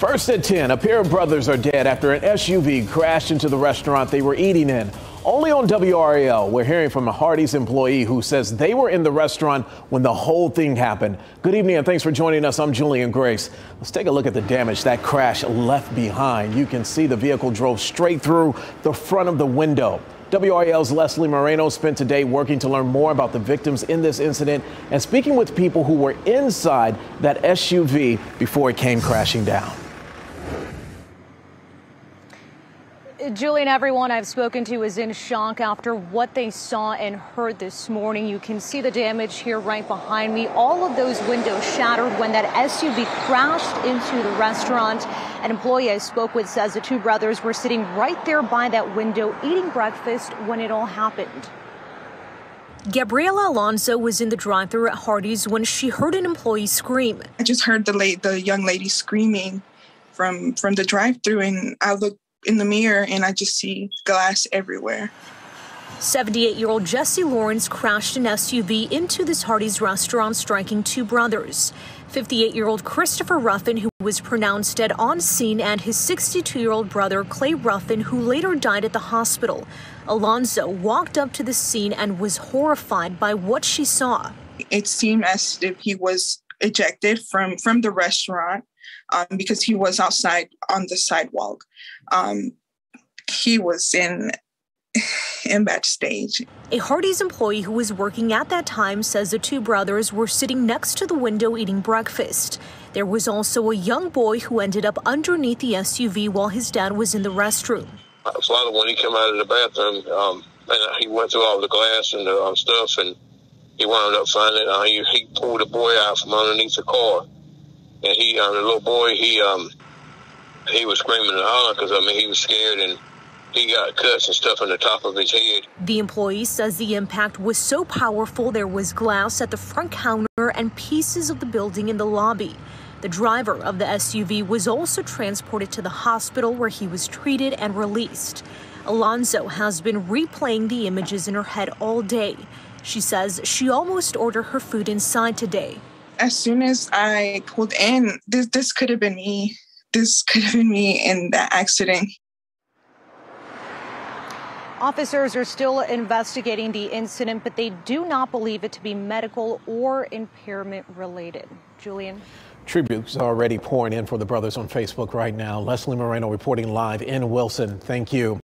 First at 10, a pair of brothers are dead after an SUV crashed into the restaurant they were eating in. Only on WRAL, we're hearing from a Hardee's employee who says they were in the restaurant when the whole thing happened. Good evening and thanks for joining us. I'm Julian Grace. Let's take a look at the damage that crash left behind. You can see the vehicle drove straight through the front of the window. WRAL's Leslie Moreno spent today working to learn more about the victims in this incident and speaking with people who were inside that SUV before it came crashing down. Julian, everyone I've spoken to is in shock after what they saw and heard this morning. You can see the damage here right behind me. All of those windows shattered when that SUV crashed into the restaurant. An employee I spoke with says the two brothers were sitting right there by that window eating breakfast when it all happened. Gabriela Alonso was in the drive-thru at Hardee's when she heard an employee scream. I just heard the late, the young lady screaming from from the drive-thru, and I looked in the mirror and I just see glass everywhere. 78 year old Jesse Lawrence crashed an SUV into this Hardee's restaurant, striking two brothers. 58 year old Christopher Ruffin, who was pronounced dead on scene, and his 62 year old brother, Clay Ruffin, who later died at the hospital. Alonso walked up to the scene and was horrified by what she saw. It seemed as if he was ejected from, from the restaurant um, because he was outside on the sidewalk. Um, he was in in bad stage. A Hardee's employee who was working at that time says the two brothers were sitting next to the window eating breakfast. There was also a young boy who ended up underneath the SUV while his dad was in the restroom. father, when he came out of the bathroom, um, and he went through all the glass and the um, stuff, and he wound up finding uh, he, he pulled the boy out from underneath the car and he, uh, the little boy, he um, he was screaming and hollering because I mean he was scared and he got cuts and stuff on the top of his head. The employee says the impact was so powerful there was glass at the front counter and pieces of the building in the lobby. The driver of the SUV was also transported to the hospital where he was treated and released. Alonso has been replaying the images in her head all day. She says she almost ordered her food inside today as soon as I pulled in, this this could have been me. This could have been me in that accident. Officers are still investigating the incident, but they do not believe it to be medical or impairment related. Julian? Tributes already pouring in for the brothers on Facebook right now. Leslie Moreno reporting live in Wilson. Thank you.